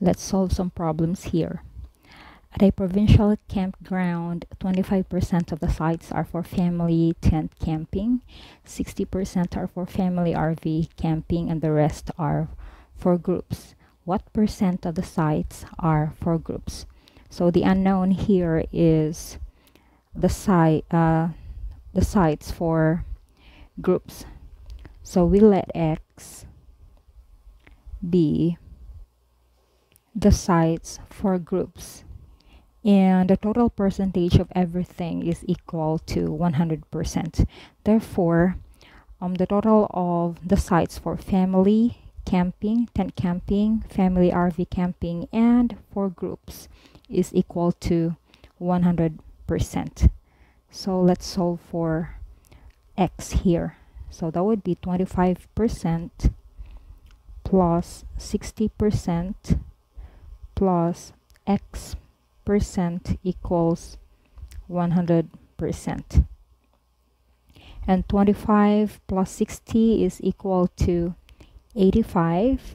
Let's solve some problems here. At a provincial campground, 25% of the sites are for family tent camping, 60% are for family RV camping, and the rest are for groups. What percent of the sites are for groups? So the unknown here is the site, uh, the sites for groups. So we let x be the sites for groups and the total percentage of everything is equal to 100%. Therefore, um, the total of the sites for family camping, tent camping, family RV camping, and for groups is equal to 100%. So let's solve for x here. So that would be 25% plus 60% plus x percent equals 100 percent. And 25 plus 60 is equal to 85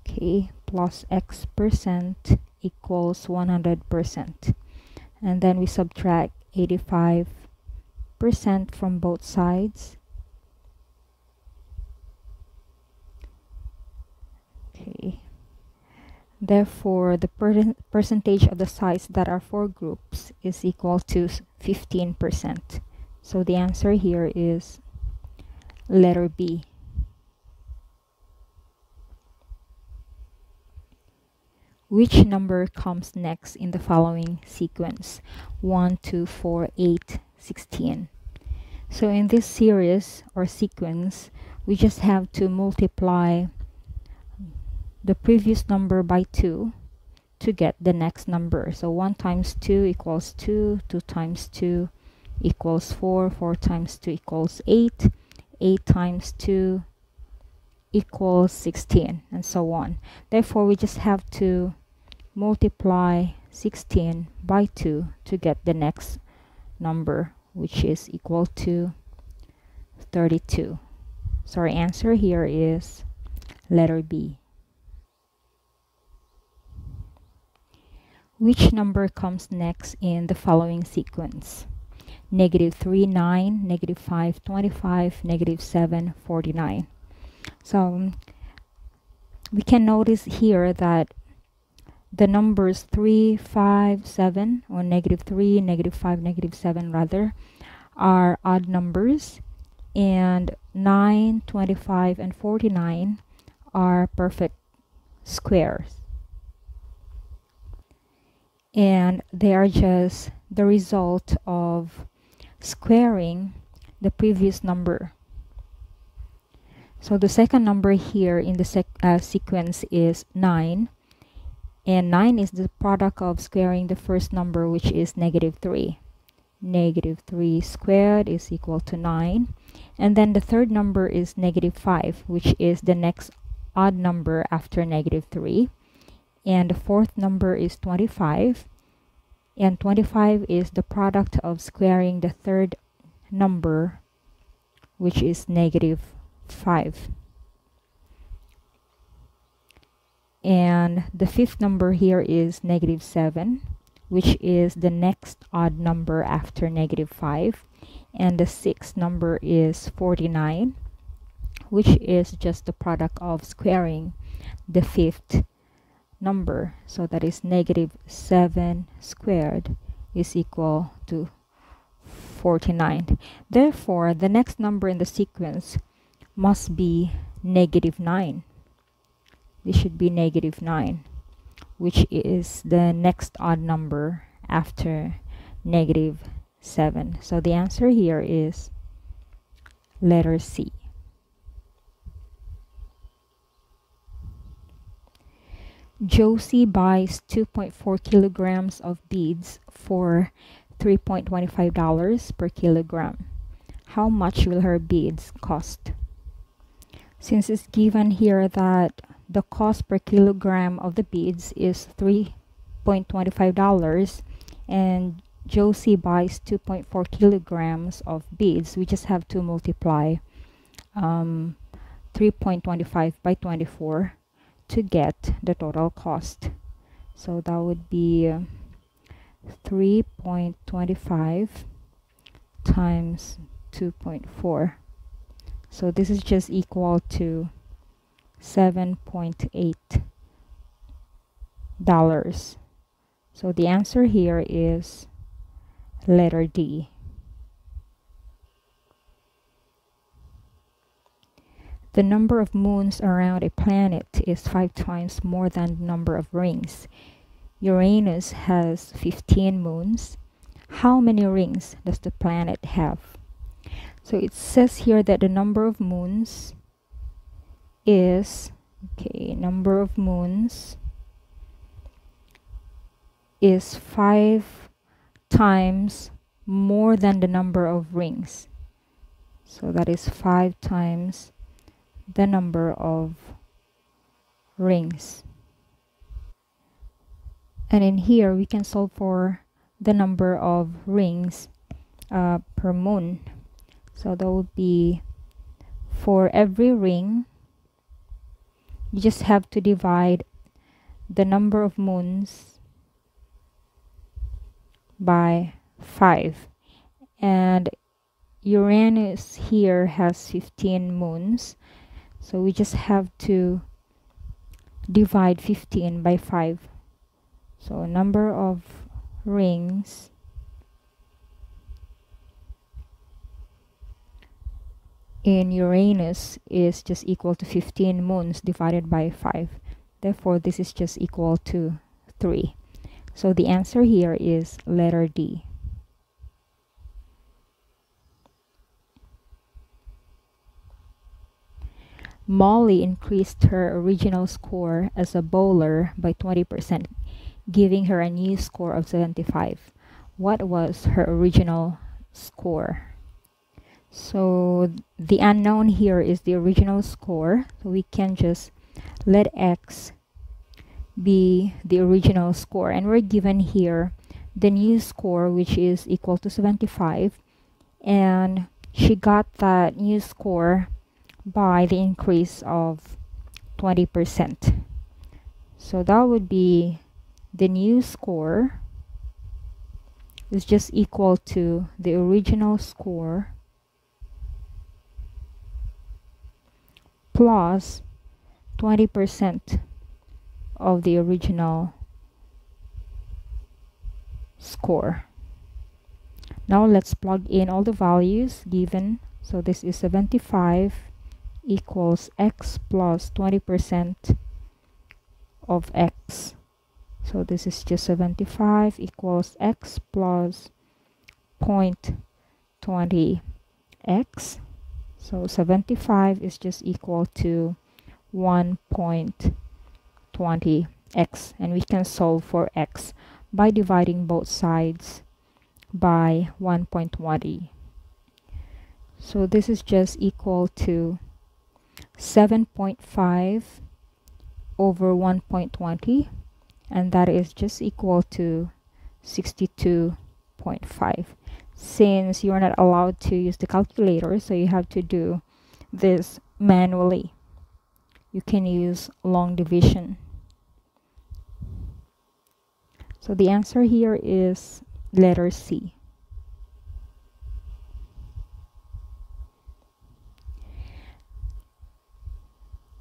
okay plus x percent equals 100 percent. And then we subtract 85 percent from both sides. Okay Therefore, the per percentage of the sites that are for groups is equal to 15%. So the answer here is letter B. Which number comes next in the following sequence? 1, 2, 4, 8, 16. So in this series or sequence, we just have to multiply the previous number by 2 to get the next number. So 1 times 2 equals 2, 2 times 2 equals 4, 4 times 2 equals 8, 8 times 2 equals 16, and so on. Therefore, we just have to multiply 16 by 2 to get the next number, which is equal to 32. So our answer here is letter B. Which number comes next in the following sequence? Negative 3, 9, negative 5, 25, negative 7, 49. So um, we can notice here that the numbers 3, 5, 7, or negative 3, negative 5, negative 7 rather, are odd numbers. And 9, 25, and 49 are perfect squares and they are just the result of squaring the previous number. So the second number here in the uh, sequence is 9 and 9 is the product of squaring the first number which is negative 3. Negative 3 squared is equal to 9 and then the third number is negative 5 which is the next odd number after negative 3 and the fourth number is 25 and 25 is the product of squaring the third number which is negative 5 and the fifth number here is negative 7 which is the next odd number after negative 5 and the sixth number is 49 which is just the product of squaring the fifth number. So that is negative 7 squared is equal to 49. Therefore, the next number in the sequence must be negative 9. This should be negative 9, which is the next odd number after negative 7. So the answer here is letter C. Josie buys 2.4 kilograms of beads for $3.25 per kilogram. How much will her beads cost? Since it's given here that the cost per kilogram of the beads is $3.25 and Josie buys 2.4 kilograms of beads, we just have to multiply um, 3.25 by 24 to get the total cost. So that would be 3.25 times 2.4. So this is just equal to 7.8 dollars. So the answer here is letter D. The number of moons around a planet is five times more than the number of rings. Uranus has 15 moons. How many rings does the planet have? So it says here that the number of moons is, okay, number of moons is five times more than the number of rings. So that is five times the number of rings. And in here, we can solve for the number of rings uh, per moon. So that would be for every ring, you just have to divide the number of moons by 5. And Uranus here has 15 moons. So we just have to divide 15 by 5. So number of rings in Uranus is just equal to 15 moons divided by 5. Therefore, this is just equal to 3. So the answer here is letter D. Molly increased her original score as a bowler by 20%, giving her a new score of 75. What was her original score? So the unknown here is the original score. So we can just let x be the original score. And we're given here the new score, which is equal to 75. And she got that new score by the increase of 20%. So that would be the new score is just equal to the original score plus 20% of the original score. Now let's plug in all the values given. So this is 75 equals x plus 20% of x. So this is just 75 equals x plus 0.20 x. So 75 is just equal to 1.20 x and we can solve for x by dividing both sides by 1.20. So this is just equal to 7.5 over 1.20 and that is just equal to 62.5 since you're not allowed to use the calculator so you have to do this manually. You can use long division. So the answer here is letter C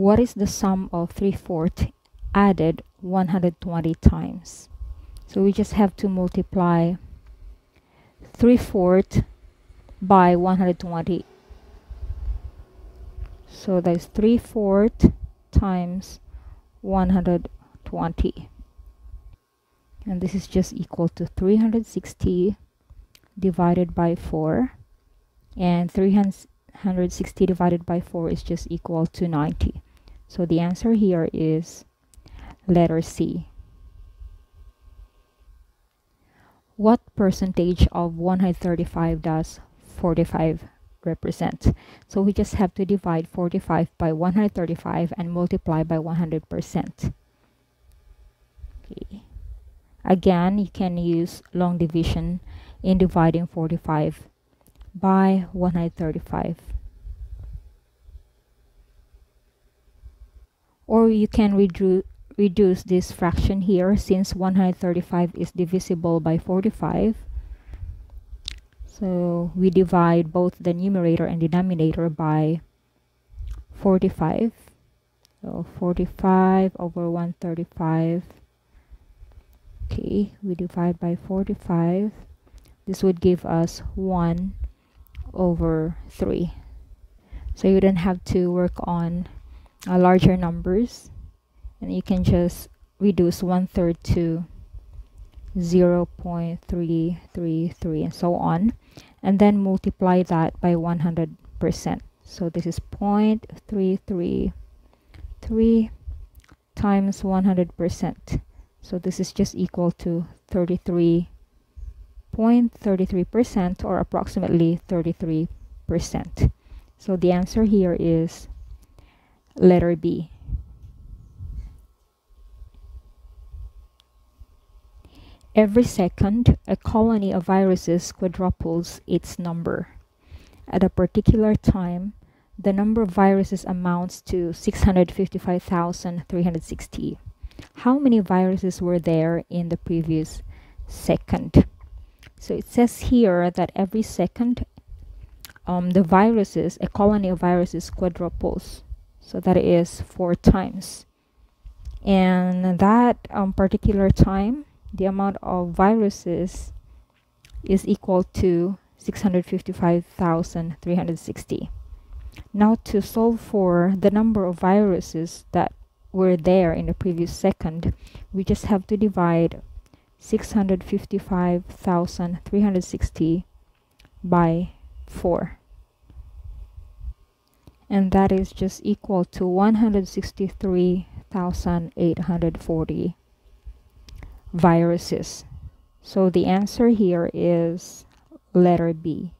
What is the sum of 3 fourths added 120 times? So we just have to multiply 3 fourths by 120. So that is 3 fourths times 120. And this is just equal to 360 divided by 4. And 360 divided by 4 is just equal to 90. So the answer here is letter C. What percentage of 135 does 45 represent? So we just have to divide 45 by 135 and multiply by 100%. Okay. Again, you can use long division in dividing 45 by 135. Or you can redu reduce this fraction here since 135 is divisible by 45 so we divide both the numerator and denominator by 45 so 45 over 135 okay we divide by 45 this would give us 1 over 3 so you don't have to work on uh, larger numbers. And you can just reduce one third to 0 0.333 and so on. And then multiply that by 100 percent. So this is 0.333 times 100 percent. So this is just equal to 33.33 percent or approximately 33 percent. So the answer here is letter B. Every second, a colony of viruses quadruples its number. At a particular time, the number of viruses amounts to 655,360. How many viruses were there in the previous second? So it says here that every second um, the viruses, a colony of viruses quadruples. So that is four times. And that um, particular time, the amount of viruses is equal to 655,360. Now to solve for the number of viruses that were there in the previous second, we just have to divide 655,360 by 4 and that is just equal to 163,840 viruses. So the answer here is letter B.